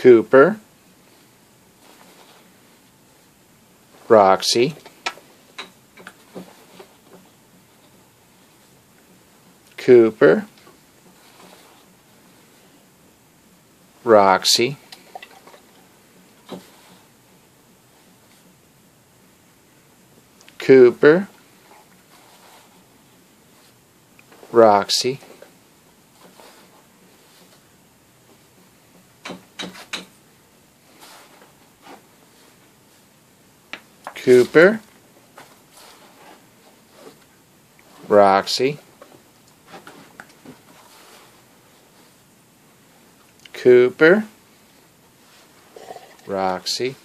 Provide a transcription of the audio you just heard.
Cooper, Roxy, Cooper, Roxy, Cooper, Roxy, Cooper, Roxy, Cooper, Roxy,